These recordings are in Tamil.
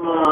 Uh,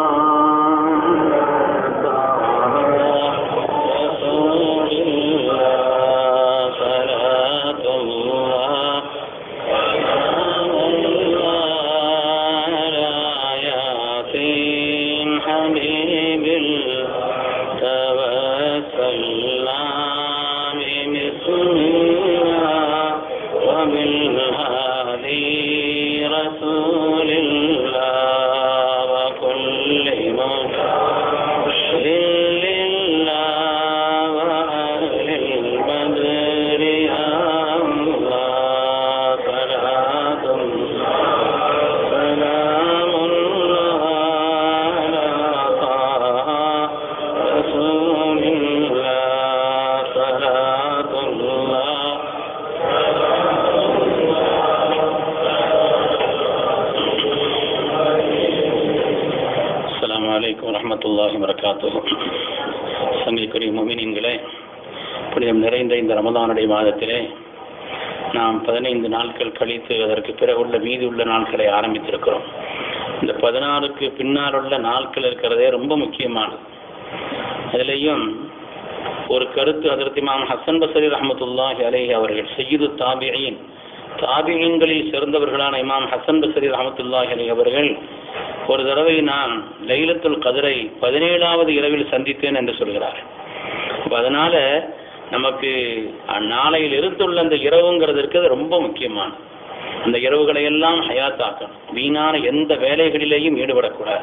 நிறைந்த மாதத்திலே நாம் பதினைந்து நாட்கள் கழித்து அதற்கு பிறகு உள்ள மீதி உள்ள நாட்களை ஆரம்பித்திருக்கிறோம். இந்த பதினாறுக்கு பின்னால் உள்ள நாட்கள் இருக்கிறதே ரொம்ப முக்கியமானது. அதுலேயும் ஒரு கருத்து அதற்கு இமாம் ஹசன் பசரி ரஹமத்துல்லாஹி அலைஹி அவர்கள் செய்து தாபியின் தாபியங்களில் சிறந்தவர்களான இமாம் ஹசன் பசரி ரஹமத்துல்லாஹி அலைஹி அவர்கள் ஒரு தடவை நான் லைலத்துல் கதிரை பதினேழாவது இரவில் சந்தித்தேன் என்று சொல்கிறார் அதனால நமக்கு நாளையில் இருந்துள்ள அந்த இரவுங்கிறது இருக்கிறது ரொம்ப முக்கியமான. அந்த இரவுகளை எல்லாம் ஹயாத்தாக்கணும். வீணான எந்த வேலைகளிலேயும் ஈடுபடக்கூடாது.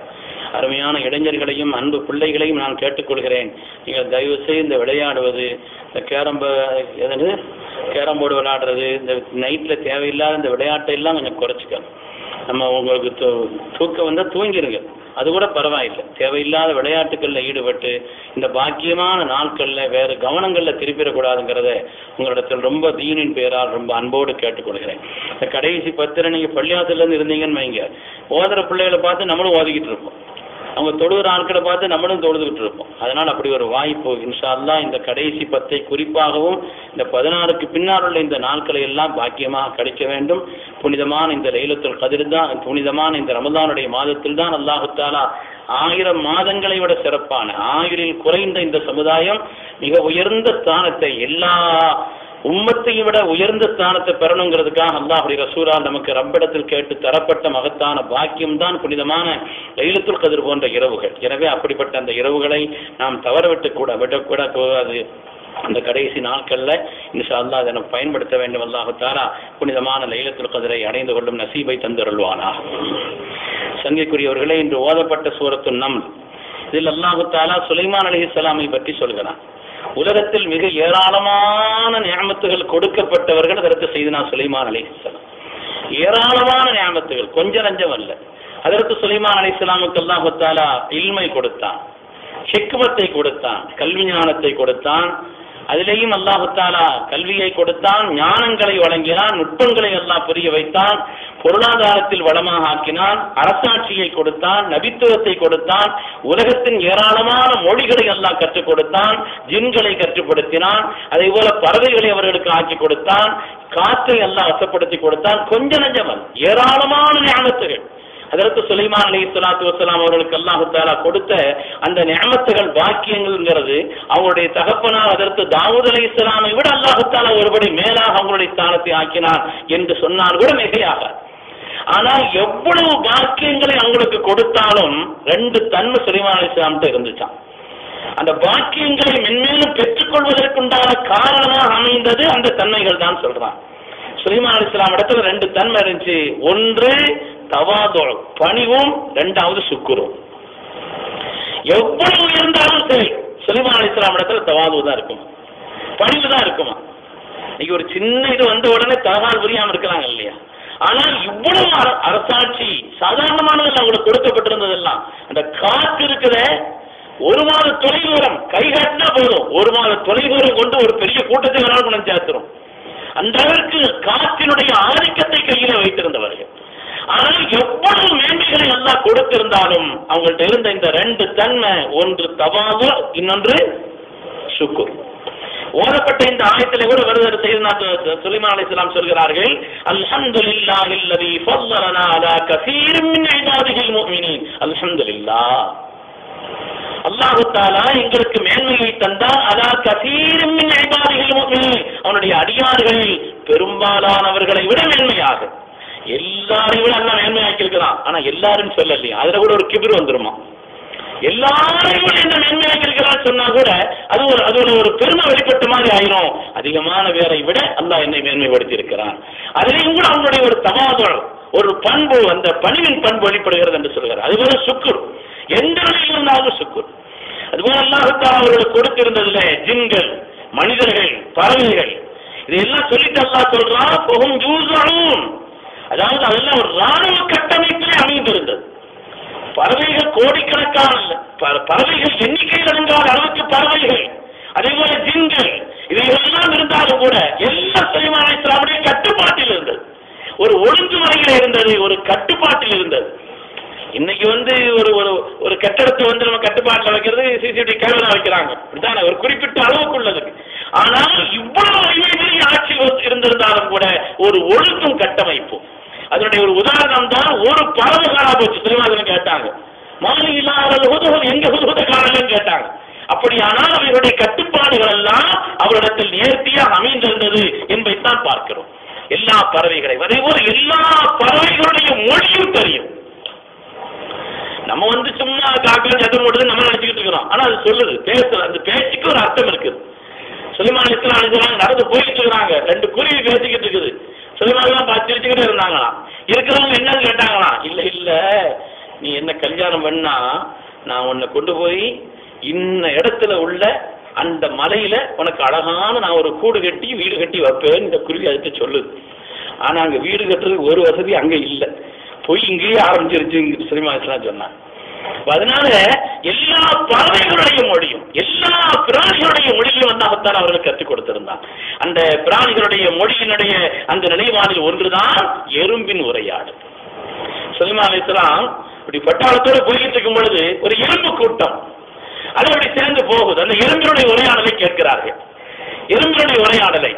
அருமையான இளைஞர்களையும் அன்பு பிள்ளைகளையும் நான் கேட்டுக்கொள்கிறேன். நீங்கள் தயவு செய்து இந்த விளையாடுவது இந்த கேரம் எது கேரம் போர்டு விளையாடுறது இந்த நைட்டில் தேவையில்லாத இந்த விளையாட்டை எல்லாம் கொஞ்சம் குறைச்சிக்கணும். நம்ம உங்களுக்கு தூ- தூக்கம் வந்தால் தூங்கிருங்க. அது கூட பரவாயில்லை. தேவையில்லாத விளையாட்டுகளில் ஈடுபட்டு இந்த பாக்கியமான நாட்களில் வேறு கவனங்களில் திருப்பிடக்கூடாதுங்கிறத உங்களிடத்தில் ரொம்ப தீனின் பேரால் ரொம்ப அன்போடு கேட்டுக்கொள்கிறேன். இந்த கடைசி பத்திர நீங்கள் பள்ளியாத்துலேருந்து இருந்தீங்கன்னு வைங்க. ஓதுற பிள்ளைகளை பார்த்து நம்மளும் ஓதிக்கிட்டு இருப்போம். அவங்க தொழுகிற ஆட்களை பார்த்து நம்மளும் தொழுதுகிட்டு இருப்போம். அதனால் அப்படி ஒரு வாய்ப்பு இன்ஷால்லா இந்த கடைசி பத்தை குறிப்பாகவும் இந்த பதினாறுக்கு பின்னால் உள்ள இந்த நாட்களை எல்லாம் பாக்கியமாக கிடைக்க வேண்டும். புனிதமான இந்த லைலத்துல் கதிர் தான் புனிதமான இந்த ரமதானுடைய மாதத்தில் தான் அல்லாஹுத்தாலா ஆயிரம் மாதங்களை விட சிறப்பான ஆயிரில் குறைந்த இந்த சமுதாயம் மிக உயர்ந்த ஸ்தானத்தை எல்லா உம்மத்தை விட உயர்ந்த ஸ்தானத்தை பெறணுங்கிறதுக்காக அல்லாஹுடைய ரசூலா நமக்கு ரப்பிடத்தில் கேட்டு தரப்பட்ட மகத்தான பாக்கியம் தான் புனிதமான லைலத்துல் கதிர் போன்ற இரவுகள். எனவே அப்படிப்பட்ட அந்த இரவுகளை நாம் தவறவிட்டு கூட விடக்கூட கூடாது அந்த கடைசி நாட்கள்ல இன்ஷா அல்லாஹ் அதனை பயன்படுத்த வேண்டும். அல்லாஹு புனிதமான லைலத்துல் கதிரை அடைந்து கொள்ளும் நசீபை தந்தருள்வானா சங்கைக்குரியவர்களே இன்று ஓதப்பட்ட சூரத்து நம் இதில் அல்லாஹு தாலா சுலைமான் அலிஹிஸ்ஸலாமை பற்றி சொல்கிறான். உலகத்தில் மிக ஏராளமான நியமத்துகள் கொடுக்கப்பட்டவர்கள் அதற்கு செய்தனா சுலைமான் அலிஹிஸ்ஸலாம் ஏராளமான நியமத்துகள் கொஞ்சம் நஞ்சம் அல்ல. அதற்கு சுலைமான் அலிஸ்லாமுக்கு அல்லாஹு தாலா இல்மை கொடுத்தான் ஹிக்மத்தை கொடுத்தான் கல்வி ஞானத்தை கொடுத்தான் அதிலேயும் அல்லாஹுத்தாலா கல்வியை கொடுத்தான் ஞானங்களை வழங்கினான் நுட்பங்களை எல்லாம் புரிய வைத்தான் பொருளாதாரத்தில் வளமாக ஆக்கினான் அரசாட்சியை கொடுத்தான் நபித்துவத்தை கொடுத்தான் உலகத்தின் ஏராளமான மொழிகளை எல்லாம் கற்றுக் கொடுத்தான் ஜின்களை கற்றுப்படுத்தினான் அதே போல பறவைகளை அவர்களுக்கு ஆக்கி கொடுத்தான் காற்றை எல்லாம் வசப்படுத்தி கொடுத்தான் கொஞ்ச நஞ்சவன் ஏராளமான ஞானத்துகள். அதற்கு சுலைமான் அலி சலாத்து வசலாம் அவர்களுக்கு அல்லாஹு தாலா கொடுத்த அந்த நியமத்துகள் பாக்கியங்கள்ங்கிறது அவங்களுடைய தகப்பனார் அதற்கு தாவூத் அலி இஸ்லாமை விட அல்லாஹு தாலா ஒருபடி மேலாக அவங்களுடைய ஸ்தானத்தை ஆக்கினார் என்று சொன்னால் கூட மிகையாக. ஆனால் எவ்வளவு பாக்கியங்களை அவங்களுக்கு கொடுத்தாலும் ரெண்டு தன்மை சுலைமான் அலி இஸ்லாம்கிட்ட இருந்துச்சான் அந்த பாக்கியங்களை மென்மேலும் பெற்றுக்கொள்வதற்குண்டான காரணமாக அமைந்தது அந்த தன்மைகள் தான் சொல்றான். சுலைமான் அலி இஸ்லாம் இடத்துல ரெண்டு தன்மை இருந்துச்சு. ஒன்று தவாதோ பணிவும் ரெண்டாவது சுக்குரும். எவ்வளவு இருந்தாலும் சரி சுலிமான் அலி இஸ்லாம் இடத்துல தவாது தான் இருக்குமா? பணிவு தான் இருக்குமா? இன்னைக்கு ஒரு சின்ன இது வந்த உடனே தகால் புரியாம இருக்கிறாங்க இல்லையா? ஆனால் இவ்வளவு அரசாட்சி சாதாரணமானதெல்லாம் அவங்களுக்கு கொடுக்கப்பட்டிருந்ததெல்லாம் அந்த காற்று இருக்கிற ஒரு மாத தொலைதூரம் கை காட்டினா போதும். ஒரு மாத தொலைதூரம் கொண்டு ஒரு பெரிய கூட்டத்தை வேணாலும் குணம் சேர்த்துரும் அந்த அளவிற்கு காற்றினுடைய ஆதிக்கத்தை கையில வைத்திருந்தவர்கள். ஆனால் எவ்வளவு மேன்மைகளை எல்லாம் கொடுத்திருந்தாலும் அவங்கள்ட்ட இருந்த இந்த ரெண்டு தன்மை ஒன்று தவாது இன்னொன்று சுக்குர். ஓதப்பட்ட இந்த ஆயத்திலே கூட வருகிற செய்தனா சுலைமான் அலைஹிஸ்ஸலாம் சொல்கிறார்கள் அல்ஹம்துலில்லாஹி அல்லதி ஃபல்லலனா அலா கஸீரின் மின் இபாதிஹில் முஃமினீன். அல்ஹம்துலில்லாஹ் அல்லாஹு தாலா எங்களுக்கு மேன்மையை தந்தால் அலா கசீரும் மின் இபாதிஹில் அவனுடைய அடியார்களில் பெரும்பாலானவர்களை விட மேன்மையாகும் எல்லாரையும் விட அல்லாஹ் மேன்மையாக்கி இருக்கிறான் ஆனா எல்லாரும் சொல்லலையா. அதுல கூட ஒரு கிபிர் வந்துருமா? எல்லாரையும் கூட என்ன மேன்மையாக்கி இருக்கிறான்னு சொன்னா கூட அது ஒரு அது ஒரு பெருமை வெளிப்பட்ட மாதிரி ஆயிரும். அதிகமான பேரை விட அல்லாஹ் என்னை மேன்மைப்படுத்தி இருக்கிறான் அதுலயும் கூட அவனுடைய ஒரு தமாதல் ஒரு பண்பு அந்த பணிவின் பண்பு வெளிப்படுகிறது என்று சொல்கிறார். அது போல சுக்குர். எந்த நிலையில் இருந்தாலும் சுக்குர். அதுபோல அல்லாஹுத்தாலா அவர்களுக்கு கொடுத்திருந்ததுல ஜின்கள் மனிதர்கள் பறவைகள். இதையெல்லாம் சொல்லிட்டு அல்லா சொல்றான் போகும் யூசனும் அதாவது அதெல்லாம் ஒரு ராணுவ கட்டமைப்பிலே அமைந்திருந்தது. பறவைகள் கோடிக்கணக்கான பறவைகள் எண்ணிக்கையில் இருந்தால் அளவுக்கு பறவைகள் அதே போல ஜிங்கள் இவைகளெல்லாம் இருந்தாலும் கூட எல்லா சுயமான இஸ்லாமுடைய கட்டுப்பாட்டில் இருந்தது. ஒரு ஒழுங்குமுறையில் இருந்தது ஒரு கட்டுப்பாட்டில் இருந்தது. இன்னைக்கு வந்து ஒரு ஒரு ஒரு கட்டடத்தை வந்து நம்ம கட்டுப்பாட்டில் வைக்கிறது சிசிடிவி கேமரா வைக்கிறாங்க. அப்படித்தானே? ஒரு குறிப்பிட்ட அளவுக்குள்ளது ஆனால் இவ்வளவு வலிமை ஆட்சி இருந்திருந்தாலும் கூட ஒரு ஒழுங்கும் கட்டமைப்பும் அதனுடைய ஒரு உதாரணம் தான் ஒரு பறவை காணா போச்சு. சினிமாவில் கேட்டாங்க. மாலி இல்லாத உதவும் எங்க உதவுத காணலன்னு கேட்டாங்க. அப்படியானால் அவர்களுடைய கட்டுப்பாடுகள் எல்லாம் அவரிடத்தில் நேர்த்தியாக அமைந்திருந்தது என்பதைத்தான் பார்க்கிறோம். எல்லா பறவைகளை அதே போல எல்லா பறவைகளுடைய மொழியும் தெரியும். நம்ம வந்து சும்மா காக்கா சத்தம் போடுறது நம்ம நினைச்சுக்கிட்டு இருக்கிறோம். ஆனா அது சொல்லுது பேசுது. அந்த பேச்சுக்கு ஒரு அர்த்தம் இருக்குது. சுலைமான் இஸ்லாம் அனுப்புறாங்க நடந்து போயிட்டு இருக்கிறாங்க. ரெண்டு குருவி பேசிக்கிட்டு இருக்குது. சுலைமான் பார்த்து வச்சுக்கிட்டு இருந்தாங்களாம். இருக்கிறவங்க என்னன்னு கேட்டாங்களாம். இல்ல இல்ல. நீ என்ன கல்யாணம் பண்ணா நான் உன்னை கொண்டு போய் இன்ன இடத்துல உள்ள அந்த மலையில உனக்கு அழகான நான் ஒரு கூடு கட்டி வீடு கட்டி வைப்பேன். இந்த குருவி அதுக்கு சொல்லுது ஆனா அங்க வீடு கட்டுறதுக்கு ஒரு வசதி அங்க இல்லை. போய் இங்கேயே ஆரம்பிச்சிருச்சு சினிமா சொன்னான். அதனால எல்லா பறவைகளுடைய மொழியும் எல்லா பிராணிகளுடைய மொழியும் வந்து அவர்கள் கற்றுக் கொடுத்திருந்தான். அந்த பிராணிகளுடைய மொழியினுடைய அந்த நினைவானில் ஒன்றுதான் எறும்பின் உரையாடு சினிமா அலிஸ்லாம் இப்படி பட்டாளத்தோடு போய்கிட்டு இருக்கும் பொழுது ஒரு எறும்பு கூட்டம். அது அப்படி சேர்ந்து போகுது. அந்த எறும்பினுடைய உரையாடலை கேட்கிறார்கள். எறும்பினுடைய உரையாடலை.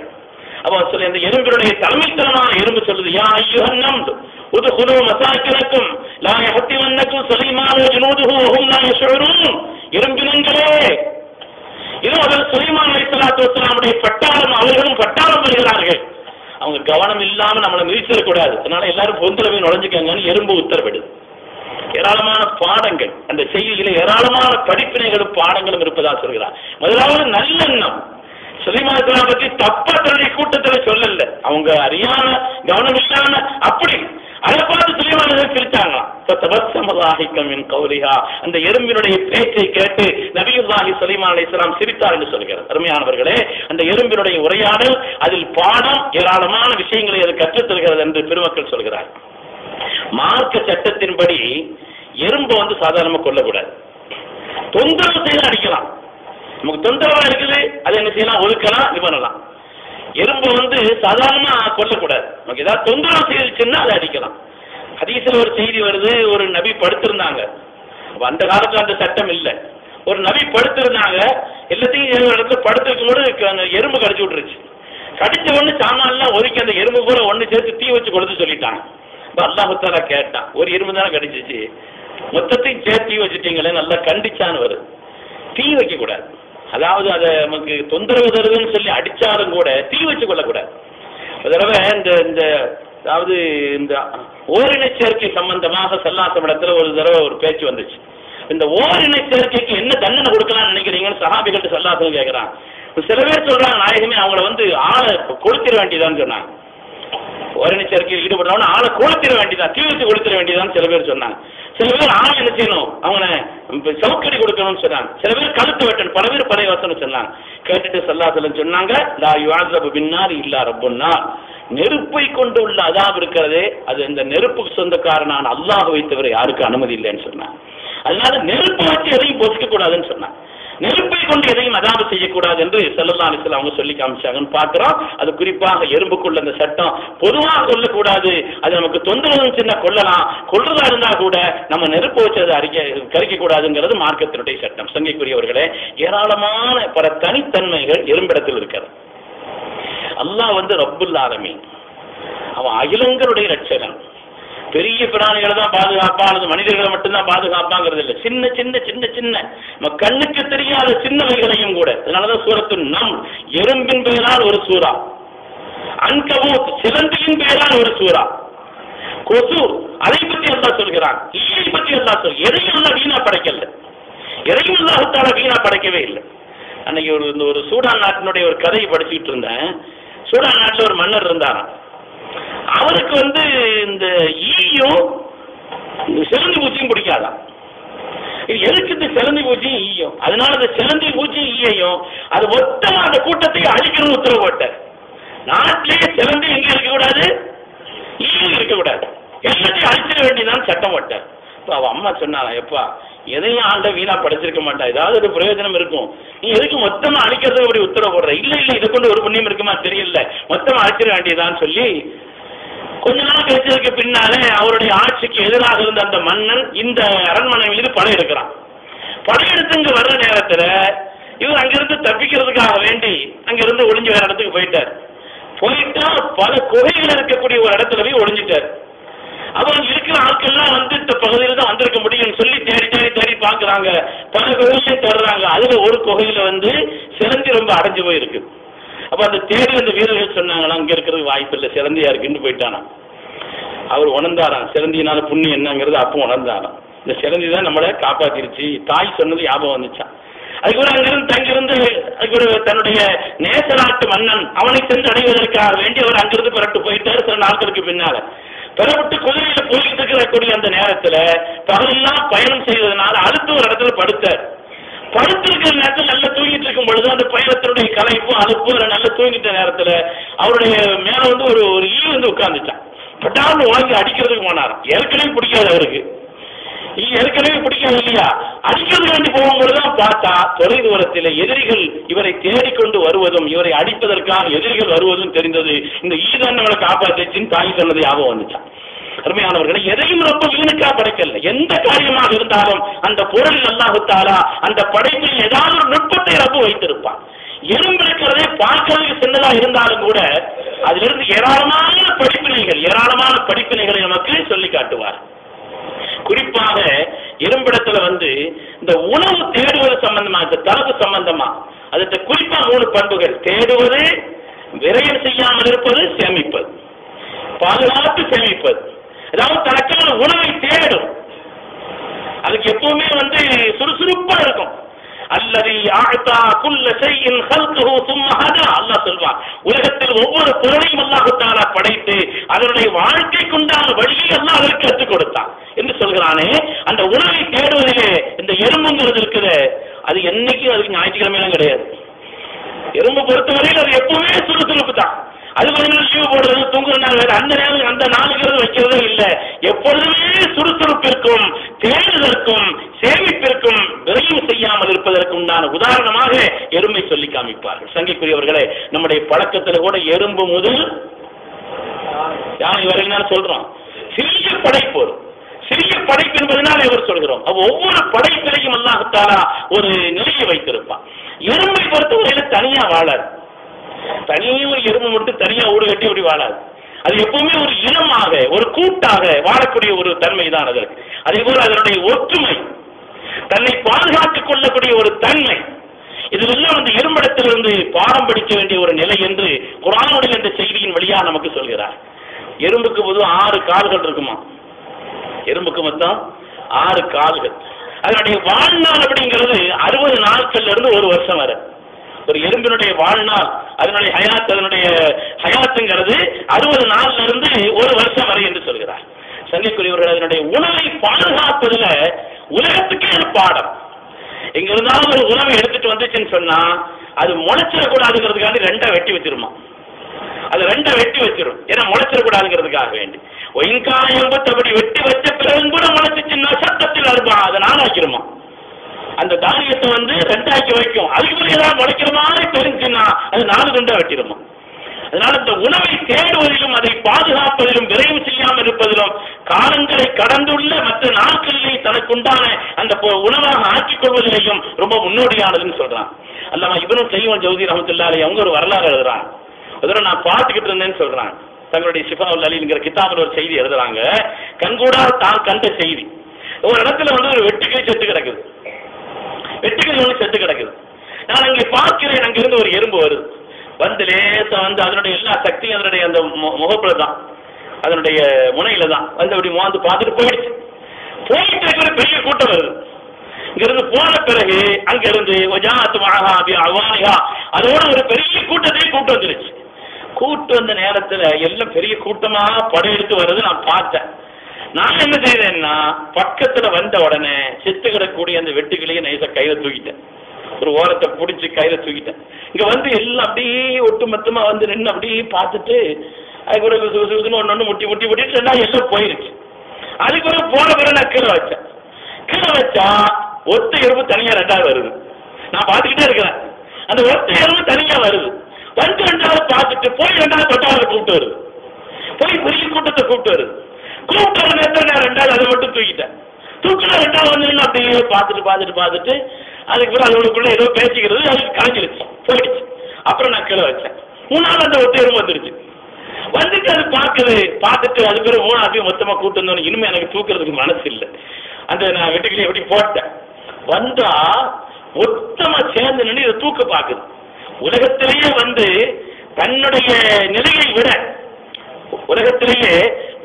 அப்போ சொல்லி அந்த எறும்பினுடைய தலைமைத்தனமான எறும்பு சொல்லுது யா ஐயோ நம் உது குழு மசாக்கினக்கும் லா யஹத்திமன்னக்கும் சுலைமான் ஜுனூதுஹு வஹும் லா யஷ்உரூன் எறும்பினங்களே இது அதில் சுலைமான் அலைஹிஸ்ஸலாத்து வஸ்ஸலாமுடைய பட்டாளம் அவர்களும் பட்டாளம் வருகிறார்கள் அவங்க கவனம் இல்லாம நம்மளை மிதிச்சிடக்கூடாது அதனால எல்லாரும் பொந்துல போய் நுழைஞ்சுக்கங்கன்னு எறும்பு உத்தரவிடுது. ஏராளமான பாடங்கள் அந்த செய்தியில ஏராளமான படிப்பினைகளும் பாடங்களும் இருப்பதா சொல்கிறார். முதலாவது நல்லெண்ணம். சுலைமானத்தை பத்தி தப்பா தன்னுடைய கூட்டத்தில் சொல்லல. அவங்க அறியாம கவனம் இல்லாம அப்படி அதை பார்த்து சுலைமானதை சிரிச்சாங்களாம் தபசமதாகிக்கம் என் கௌரியா அந்த எறும்பினுடைய பேச்சை கேட்டு நபியுல்லாஹி சுலைமான் அலைஹிஸ்ஸலாம் சிரித்தார் என்று சொல்கிறார். அருமையானவர்களே அந்த எறும்பினுடைய உரையாடல் அதில் பாடம் ஏராளமான விஷயங்களை அது கற்றுத் தருகிறது என்று பெருமக்கள் சொல்கிறார் மார்க்க சட்டத்தின்படி எறும்பை வந்து சாதாரணமாக கொல்லக்கூடாது. தொந்தரவு செய்து அடிக்கலாம். நமக்கு தொந்தரவா இருக்குது அதை என்ன செய்யலாம்? ஒதுக்கலாம் இது பண்ணலாம். எறும்பு வந்து சாதாரணமா கொல்லக்கூடாது. நமக்கு ஏதாவது தொந்தரவு செய்துச்சுன்னா அதை அடிக்கலாம். ஹதீஸ்ல ஒரு செய்தி வருது ஒரு நபி படுத்திருந்தாங்க. அந்த காலத்துல அந்த சட்டம் இல்லை. ஒரு நபி படுத்திருந்தாங்க எல்லாத்தையும் இடத்துல படுத்திருக்கும் போது அந்த எறும்பு கடிச்சு விட்டுருச்சு. கடிச்ச ஒண்ணு சாமான்லாம் ஒதுக்கி அந்த எறும்பு கூட ஒண்ணு சேர்த்து தீ வச்சு கொடுத்து சொல்லிட்டாங்க. அப்ப அல்லாஹுத்தாலா கேட்டான் ஒரு எறும்பு தானே கடிச்சிச்சு? மொத்தத்தையும் சேர்த்து தீ வச்சுட்டீங்களே நல்லா கண்டிச்சான்னு வருது. தீ வைக்க கூடாது. அதாவது அதை நமக்கு தொந்தரவு தருதுன்னு சொல்லி அடிச்சாலும் கூட தீ வச்சு கொள்ளக்கூடாது ஒரு தடவை இந்த இந்த அதாவது இந்த ஓரின சேர்க்கை சம்பந்தமாக சல்லாசமிடத்துல ஒரு தடவை ஒரு பேச்சு வந்துச்சு. இந்த ஓரின சேர்க்கைக்கு என்ன தண்டனை கொடுக்கலாம்னு நினைக்கிறீங்கன்னு சஹாபிகள்ட்ட சல்லாசம் கேட்கறான் சில பேர் சொல்றாங்க நாயகமே அவங்கள வந்து ஆளை கொளுத்திட வேண்டியதான்னு சொன்னாங்க. ஓரின சேர்க்கையில் ஈடுபடுறவன ஆளை கொளுத்திட வேண்டியதான் தீவிரத்து வச்சு கொளுத்திட சில பேர் சொன்னாங்க. சில பேர் ஆளை என்ன செய்யணும்? அவங்கள சவுக்கடி கொடுக்கணும்னு சொன்னாங்க. சில பேர் கழுத்து வெட்டணும் பல பேர் பழைய வசனம் சொன்னாங்க. கேட்டுட்டு சல்லாசலம் சொன்னாங்க லா யுவாசபு பின்னார் இல்லா ரப்புன்னா நெருப்பை கொண்டு உள்ள அதாப் இருக்கிறதே அது இந்த நெருப்புக்கு சொந்தக்காரனான அல்லாஹ் வைத்தவரை யாருக்கும் அனுமதி இல்லைன்னு சொன்னான். அதனால நெருப்பு வச்சு எதையும் பொசிக்க கூடாதுன்னு சொன்னான். நெருப்பை கொண்டு எதையும் அதாவது செய்யக்கூடாது என்று செல்லல்லா அலிஸ்லாம் அவங்க சொல்லி காமிச்சாங்கன்னு பார்க்கிறோம் அது குறிப்பாக எறும்புக்குள்ள அந்த சட்டம் பொதுவாக கொல்லக்கூடாது. அது நமக்கு தொந்தரவு சின்ன கொல்லலாம். கொள்றதா இருந்தா கூட நம்ம நெருப்பு வச்சு அதை அறிக்க கறிக்க கூடாதுங்கிறது மார்க்கத்தினுடைய சட்டம். சங்கைக்குரியவர்களே ஏராளமான பல தனித்தன்மைகள் எறும்பிடத்தில் இருக்கிறது. அல்லாஹ் வந்து ரப்புல் ஆலமி அவன் அகிலங்களுடைய ரட்சகன் பெரிய பிராணிகளை தான் பாதுகாப்பா அல்லது மனிதர்களை மட்டும்தான் பாதுகாப்பாங்கிறது இல்லை. சின்ன சின்ன சின்ன சின்ன. நம்ம கண்ணுக்கு தெரியாத சின்னவைகளையும் கூட. அதனாலதான் சூரத்து நம் எறும்பின் பெயரால் ஒரு சூறா. அன்கபூத் சிலந்தியின் பெயரால் ஒரு சூறா. கொசு அதை பற்றி எல்லாம் சொல்கிறான். ஈயை பற்றி எல்லாம் சொல் எதையும் எல்லாம் வீணா படைக்கல. எதையும் எல்லாம் வீணா படைக்கவே இல்லை. அன்னைக்கு ஒரு இந்த ஒரு சூடான் நாட்டினுடைய ஒரு கதையை படிச்சுட்டு இருந்தேன். சூடான் நாட்டில் ஒரு மன்னர் இருந்தாராம். அவருக்கு வந்து இந்த ஈயும் இந்த சிலந்தி பூச்சியும் பிடிக்காதான் இது எதுக்கு இந்த சிலந்தி பூச்சியும் ஈயும்? அதனால இந்த சிறந்தி பூச்சியும் ஈயையும் அது மொத்தமா அந்த கூட்டத்தை அழிக்கணும்னு உத்தரவு போட்டார். நாட்டிலேயே சிறந்தி எங்க இருக்கக்கூடாது? ஈயும் இருக்கக்கூடாது. எல்லாத்தையும் அழிச்சிட வேண்டியதான் சட்டம் போட்டார். இப்போ அவ அம்மா சொன்னாலாம் எப்பா எதையும் ஆண்ட வீணா படிச்சிருக்க மாட்டா ஏதாவது ஒரு பிரயோஜனம் இருக்கும். நீ எதுக்கு மொத்தமா அழிக்கிறதுக்கு அப்படி உத்தரவு போடுற? இல்ல இல்ல இது கொண்டு ஒரு புண்ணியம் இருக்குமா? தெரியல. மொத்தமா அழிச்சிட வேண்டியதான்னு சொல்லி கொஞ்ச நாள் கழிச்சதுக்கு பின்னாலே அவருடைய ஆட்சிக்கு எதிராக இருந்த அந்த மன்னன் இந்த அரண்மனை மீது படை எடுக்கிறான். படையெடுத்து இங்க வர்ற நேரத்துல இவர் அங்கிருந்து தப்பிக்கிறதுக்காக வேண்டி அங்கிருந்து ஒளிஞ்சு வேற இடத்துக்கு போயிட்டார். போயிட்டா பல குகைகள் இருக்கக்கூடிய ஒரு இடத்துல போய் ஒளிஞ்சிட்டார். அவங்க இருக்கிற ஆட்கள்லாம் வந்து இந்த பகுதியில் தான் வந்திருக்க முடியும்னு சொல்லி தேடி தேடி பாக்குறாங்க பல குகையிலையும் தேடுறாங்க அதுல ஒரு குகையில வந்து சிறந்தி ரொம்ப அடைஞ்சு போயிருக்கு. அப்ப அந்த தேடி அந்த வீரர்கள் சொன்னாங்களா அங்க இருக்கிறது வாய்ப்பு இல்லை. சிறந்தியா இருக்குன்னு போயிட்டானா அவர் உணர்ந்தாராம். சிறந்தினால புண்ணியம் என்னங்கிறது அப்போ உணர்ந்தாராம். இந்த சிலந்தி தான் நம்மளை காப்பாத்திருச்சு. தாய் சொன்னது ஞாபகம் வந்துச்சான் அதுக்கு அங்கிருந்து தங்கிருந்து அதுக்கு ஒரு தன்னுடைய நேச நாட்டு மன்னன் அவனை சென்று அடைவதற்காக வேண்டி அவர் அங்கிருந்து புரட்டு போயிட்டாரு. சில நாட்களுக்கு பின்னால. பெறப்பட்டு குதிரையில போயிட்டு இருக்கக்கூடிய அந்த நேரத்துல பகலெல்லாம் பயணம் செய்ததுனால அடுத்த ஒரு இடத்துல படுத்தார். படுத்திருக்கிற நேரத்தில் நல்லா தூங்கிட்டு இருக்கும் பொழுது அந்த பயணத்தினுடைய கலைப்பும் அலுப்பும் நல்லா தூங்கிட்ட நேரத்துல அவருடைய மேல வந்து ஒரு ஒரு ஈ வந்து உட்கார்ந்துச்சான் பட்டாலும் உலகி அடிக்கிறதுக்கு போனாராம். ஏற்கனவே பிடிக்காது அவருக்கு. நீ ஏற்கனவே பிடிக்காது இல்லையா? அடிக்கிறது வேண்டி போகும்பொழுதுதான் பார்த்தா தொலை தூரத்தில் எதிரிகள் இவரை தேடிக்கொண்டு வருவதும் இவரை அடிப்பதற்காக எதிரிகள் வருவதும் தெரிந்தது. இந்த ஈதன் நம்மளை காப்பாற்றிச்சின்னு தாய் சொன்னது ஞாபகம் வந்துச்சான் அருமையானவர்களை எதையும் ரொம்ப வீணுக்கா படைக்கல. எந்த காரியமாக இருந்தாலும் அந்த பொருள் அல்லாஹுத்தாலா அந்த படைப்பில் ஏதாவது ஒரு நுட்பத்தை ரப்பு வைத்திருப்பான். எறும்பு இருக்கிறதே பார்க்கறதுக்கு சின்னதா இருந்தாலும் கூட அதிலிருந்து ஏராளமான படிப்பினைகள் ஏராளமான படிப்பினைகளை நமக்கு சொல்லி காட்டுவார். குறிப்பாக இரும்பிடத்துல வந்து இந்த உணவு தேடுவது சம்பந்தமா இந்த தரவு சம்பந்தமா அதுக்கு குறிப்பா மூணு பண்புகள். தேடுவது விரைவில் செய்யாமல் இருப்பது சேமிப்பது. பாதுகாத்து சேமிப்பது. அதாவது தனக்கான உணவை தேடும். அதுக்கு எப்பவுமே வந்து சுறுசுறுப்பா இருக்கும். அல்லது ஆழ்த்தா குல்ல செய்யின் ஹல்குஹு சும்மஹதா அல்லாஹ் சொல்வான் உலகத்தில் ஒவ்வொரு பொருளையும் அல்லாஹ் தாலா படைத்து அதனுடைய வாழ்க்கைக்குண்டான வழியை அல்லாஹ் அதற்கு கற்றுக் கொடுத்தான். என்று சொல்கிறானே அந்த உணவை தேடுவதிலே இந்த எறும்புங்கிறது இருக்குது. அது என்னைக்கும் அதுக்கு ஞாயிற்றுக்கிழமையெல்லாம் கிடையாது. எறும்பு பொறுத்தவரையில் அது எப்பவுமே சுறுசுறுப்பு தான் அது கொஞ்ச நாள் லீவு போடுறது தூங்குற நாள் வேற அந்த நேரம் அந்த நாளுங்கிறது வைக்கிறதே இல்லை. எப்பொழுதுமே சுறுசுறுப்பிற்கும் தேடுதற்கும் சேமிப்பிற்கும் செய்யாமல் உண்டான உதாரணமாக எறும்பை சொல்லி காமிப்பார்கள். சங்கைக்குரியவர்களே நம்முடைய பழக்கத்துல கூட எறும்பு முதல் யானை வரையினால் சொல்றோம் சிறிய படைப்பு சிறிய படைப்பு என்பதனால் இவர் சொல்கிறோம். அப்ப ஒவ்வொரு படைப்பிலையும் அல்லாஹத்தாலா ஒரு நிலையை வைத்திருப்பான். எறும்பை பொறுத்தவரையில தனியா வாழாது. தனியும் ஒரு எறும்பு மட்டும் தனியா ஊடு கட்டி அப்படி வாழாது. அது எப்பவுமே ஒரு இனமாக ஒரு கூட்டாக வாழக்கூடிய ஒரு தன்மை தான் அதற்கு அதே போல அதனுடைய ஒற்றுமை. தன்னை பாதுகாத்துக் கொள்ளக்கூடிய ஒரு தன்மை. இதுவெல்லாம் அந்த எறும்பிடத்திலிருந்து பாடம் படிக்க வேண்டிய ஒரு நிலை என்று குரானுடைய இந்த செய்தியின் வழியா நமக்கு சொல்கிறார். எறும்புக்கு பொது ஆறு கால்கள் இருக்குமா? எறும்புக்கு மொத்தம் ஆறு கால்கள். அதனுடைய வாழ்நாள் அப்படிங்கிறது அறுபது நாட்கள்ல இருந்து ஒரு வருஷம் வரை. ஒரு எறும்பினுடைய வாழ்நாள் அதனுடைய ஹயாத் அதனுடைய ஹயாத்துங்கிறது அறுபது நாள்ல இருந்து ஒரு வருஷம் வரை என்று சொல்கிறார். சங்கைக்குரியவர்கள் அதனுடைய உணவை பாதுகாப்பதுல உலகத்துக்கே அது பாடம். எங்க இருந்தாலும் ஒரு உணவை எடுத்துட்டு வந்துச்சுன்னு சொன்னா அது முளைச்சிடக்கூடாதுங்கிறதுக்காண்டி ரெண்டா வெட்டி வச்சிருமா? அது ரெண்டா வெட்டி வச்சிரும். ஏன்னா முளைச்சிடக்கூடாதுங்கிறதுக்காக வேண்டி. ஒயின்காயம் அப்படி வெட்டி வச்ச பிறகு கூட முளைச்சிச்சுன்னா சத்தத்தில் அறுப்பான் அதை நாளாக்கிருமா அந்த தானியத்தை வந்து ரெண்டாக்கி வைக்கும். அதுக்கு பிறகு ஏதாவது முளைக்கிற மாதிரி தெரிஞ்சுன்னா அது நாலு ரெண்டா வெட்டிடுமா அதனால அந்த உணவை தேடுவதிலும் அதை பாதுகாப்பதிலும் விரைவு செய்யாமல் இருப்பதிலும் காலங்களை கடந்துள்ள மற்ற நாட்களிலே தனக்குண்டான அந்த உணவாக ஆக்கிக் கொள்வதிலேயும் ரொம்ப முன்னோடியானதுன்னு சொல்றான். அல்லாம இவனும் செய்வன் ஜோதி ரஹமத்துல்லாலே அவங்க ஒரு வரலாறு எழுதுறான். அதோட நான் பார்த்துக்கிட்டு இருந்தேன்னு சொல்றான். தங்களுடைய சிஃபாவுல் அலிங்கிற கிதாபில் ஒரு செய்தி எழுதுறாங்க. கண்கூடா தான் கண்ட செய்தி. ஒரு இடத்துல வந்து ஒரு வெட்டுக்கிளி செத்து கிடக்குது. வெட்டுக்கிளி ஒன்று செத்து கிடக்குது. நான் அங்கே பார்க்கிறேன் அங்கிருந்து ஒரு எறும்பு வருது. வந்து லேசா வந்து அதனுடைய எல்லா சக்தியும் அதனுடைய அந்த மு- முகப்புல தான். அதனுடைய முனையில தான். வந்து அப்படி மோந்து பார்த்துட்டு போயிடுச்சு. போயிட்டு இருக்கிற ஒரு பெரிய கூட்டம் வருது இங்கிருந்து போன பிறகு அங்கிருந்து வஜாத்து மகாபி அவானிகா அதோட ஒரு பெரிய கூட்டத்தையும் கூட்டு வந்துருச்சு. கூட்டு வந்த நேரத்துல எல்லாம் பெரிய கூட்டமா படையெடுத்து வர்றது நான் பார்த்தேன். நான் என்ன செய்தேன்னா பக்கத்துல வந்த உடனே செத்து கிடக்கூடிய அந்த வெட்டுகளையும் நைசா கையில தூக்கிட்டேன். ஒரு ஓரத்தை பிடிச்சி கையில தூக்கிட்டேன். இங்க வந்து எல்லாம் அப்படியே ஒட்டு மொத்தமா வந்து நின்று அப்படியே பார்த்துட்டு அதுக்கு ஒரு ஒன்று ஒன்று முட்டி முட்டி முட்டிட்டு எல்லாம் போயிருச்சு அதுக்கு ஒரு போன பிறகு நான் கீழே வச்சேன். கீழே வச்சா ஒத்த எறும்பு தனியா ரெண்டாவது வருது. நான் பார்த்துக்கிட்டே இருக்கிறேன். அந்த ஒத்த எறும்பு தனியா வருது. வந்து ரெண்டாவது பார்த்துட்டு போய் ரெண்டாவது தொட்டாவது கூப்பிட்டு வருது. போய் பெரிய கூட்டத்தை கூப்பிட்டு வருது. கூப்பிட்டு வர நேரத்தில் நான் ரெண்டாவது அதை மட்டும் தூக்கிட்டேன். தூக்கில ரெண்டாவது வந்து அப்படியே பார்த்துட்டு பார்த்துட்டு பார்த்துட்டு அதுக்கு பிறகு அதோடக்குள்ள ஏதோ பேசிக்கிறது அது காய்ச்சிருச்சு போயிடுச்சு. அப்புறம் நான் கீழே வச்சேன். மூணாவது அந்த ஒத்தையரும் வந்துருச்சு. வந்துட்டு அது பார்க்குது பார்த்துட்டு அது பிறகு மூணாவது மொத்தமாக கூட்டு வந்தோன்னு இனிமே எனக்கு தூக்குறதுக்கு மனசு இல்லை. அந்த நான் வெட்டுக்கிளி எப்படி போட்டேன். வந்தா மொத்தமா சேர்ந்து நின்று இதை தூக்க பார்க்குது. உலகத்திலேயே வந்து தன்னுடைய நிலையை விட உலகத்திலேயே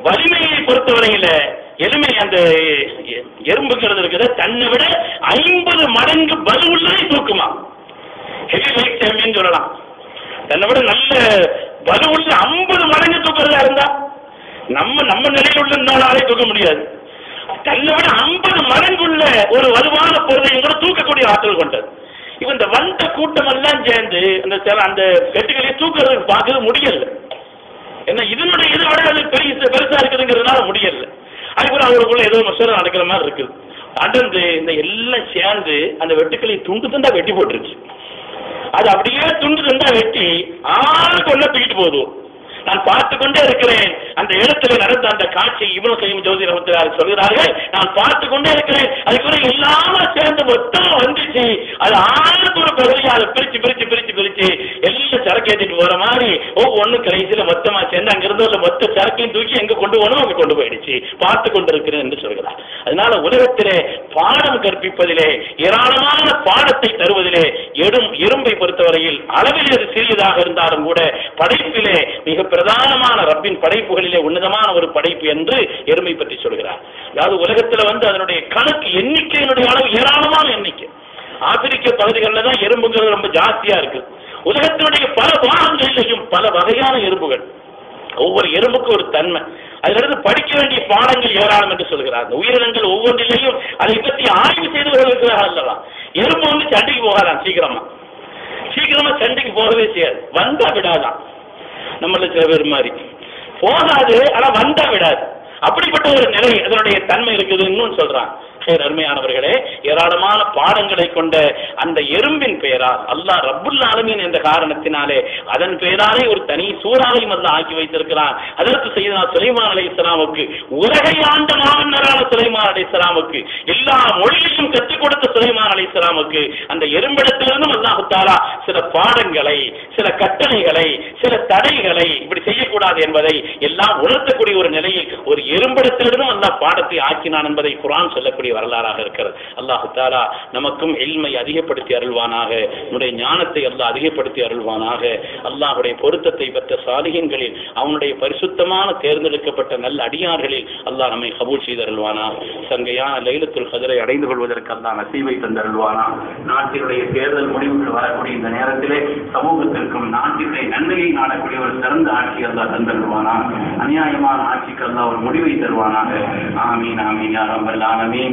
வலிமையை பொறுத்தவரையில எளிமை அந்த எ- எறும்புங்கிறது இருக்குது. தன்னை விட ஐம்பது மடங்கு பலுவுள்ளதை தூக்குமா? ஹெவி வெயிட் சாம்பியன் சொல்லலாம். தன்னை விட நல்ல உள்ள ஐம்பது மடங்கு தூக்குறதா இருந்தா நம்ம நம்ம நிலையில் உள்ள இன்னொரு தூக்க முடியாது. தன்னை விட ஐம்பது மடங்குள்ள ஒரு வலுவான பொருளையும் கூட தூக்கக்கூடிய ஆற்றல் கொண்டது. இவன் இந்த வந்த கூட்டம் எல்லாம் சேர்ந்து அந்த சில- அந்த கெட்டுகளை தூக்குறதுக்கு பார்க்கறது முடியல. ஏன்னா இதனுடைய இதை விட அது பெரிய பெருசா இருக்குதுங்கிறதுனால முடியல. அதுக்குள்ள அவருக்குள்ள ஏதோ மசோரா நடக்கிற மாதிரி இருக்குது. அடர்ந்து இந்த எல்லாம் சேர்ந்து அந்த வெட்டுக்களை துண்டு துண்டா வெட்டி போட்டுருச்சு. அது அப்படியே துண்டு துண்டா வெட்டி ஆளுக்கு ஒன்னா தூக்கிட்டு போதும் நான் பார்த்து கொண்டே இருக்கிறேன். அந்த இடத்துல நடந்த அந்த காட்சி இவனு கையும் ஜோதி ரமத்தினார் சொல்கிறார்கள். நான் பார்த்து கொண்டே இருக்கிறேன். அதுக்குள்ள இல்லாம சேர்ந்து மொத்தம் வந்துச்சு. அது ஆளுக்கு ஒரு பகுதியை அதை பிரிச்சு பிரிச்சு பிரிச்சு பிரிச்சு எல்லாம் சரக்கு ஏற்றிட்டு போற மாதிரி ஒவ்வொன்றும் கடைசியில மொத்தமா சேர்ந்து அங்கிருந்து மொத்த சரக்கையும் தூக்கி எங்க கொண்டு போனோம் அங்க கொண்டு போயிடுச்சு. பார்த்து கொண்டிருக்கிறேன் என்று சொல்கிறார். அதனால உலகத்திலே பாடம் கற்பிப்பதிலே ஏராளமான பாடத்தை தருவதிலே எடும் இரும்பை பொறுத்தவரையில் அளவில் அது சிறியதாக இருந்தாலும் கூட படைப்பிலே மிக பிரதானமான ரப்பின் படைப்புகளிலே உன்னதமான ஒரு படைப்பு என்று எருமை பற்றி சொல்கிறார். அதாவது உலகத்துல வந்து அதனுடைய கணக்கு எண்ணிக்கையினுடைய அளவு ஏராளமான எண்ணிக்கை. ஆப்பிரிக்க பகுதிகளில் தான் எறும்புங்கிறது ரொம்ப ஜாஸ்தியா இருக்கு. உலகத்தினுடைய பல பாகங்களிலேயும் பல வகையான எறும்புகள். ஒவ்வொரு எறும்புக்கும் ஒரு தன்மை. அதிலிருந்து படிக்க வேண்டிய பாடங்கள் ஏராளம் என்று சொல்கிறார். அந்த உயிரினங்கள் ஒவ்வொன்றிலையும் அதை பற்றி ஆய்வு செய்து வருகிறார்கள் அல்லவா எறும்பு வந்து சண்டைக்கு போகலாம் சீக்கிரமா. சீக்கிரமா சண்டைக்கு போகவே செய்யாது. வந்தா விடாதான். நம்மள சில பேர் மாதிரி. போகாது ஆனா வந்தா விடாது. அப்படிப்பட்ட ஒரு நிலை அதனுடைய தன்மை இருக்குதுன்னு சொல்றான். சரி அருமையானவர்களே ஏராளமான பாடங்களை கொண்ட அந்த எறும்பின் பெயரால் அல்லாஹ் ரப்புல் ஆலமீன் என்ற காரணத்தினாலே அதன் பெயராலே ஒரு தனி சூறாவையும் அல்ல ஆக்கி வைத்திருக்கிறான். அதற்கு செய்தனா சுலைமான் அலை இஸ்லாமுக்கு உலகை ஆண்ட மாமன்னரான சுலைமான் அலை இஸ்லாமுக்கு எல்லா மொழியையும் கற்றுக் கொடுத்த சுலைமான் அலை இஸ்லாமுக்கு அந்த எறும்பிடத்திலிருந்தும் அல்லாஹு சில பாடங்களை சில கட்டளைகளை சில தடைகளை இப்படி செய்யக்கூடாது என்பதை எல்லாம் உணர்த்தக்கூடிய ஒரு நிலையில் ஒரு எறும்பிடத்திலிருந்தும் அல்லாஹ் பாடத்தை ஆக்கினான் என்பதை குரான் சொல்லக்கூடிய வரலாறாக இருக்கிறது. அல்லாஹு தாலா நமக்கும் எல்மை அதிகப்படுத்தி அருள்வானாக. நம்முடைய ஞானத்தை அல்லாஹ் அதிகப்படுத்தி அருள்வானாக. அல்லாஹுடைய பொருத்தத்தை பெற்ற சாலிகங்களில் அவனுடைய பரிசுத்தமான தேர்ந்தெடுக்கப்பட்ட நல்ல அடியார்களில் அல்லாஹ் நம்மை கபூல் செய்து அருள்வானா சங்கையான லைலத்துல் கதிரை அடைந்து கொள்வதற்கு அல்லாஹ் நசீவை தந்தருள்வானா நாட்டினுடைய தேர்தல் முடிவுகள் வரக்கூடிய இந்த நேரத்திலே சமூகத்திற்கும் நாட்டினுடைய நன்மையை நாடக்கூடிய ஒரு சிறந்த ஆட்சி அல்லாஹ் தந்தருள்வானா அநியாயமான ஆட்சிக்கு அல்லாஹ் ஒரு முடிவை தருவானாக. ஆமீன் ஆமீன் யா ரப்பல்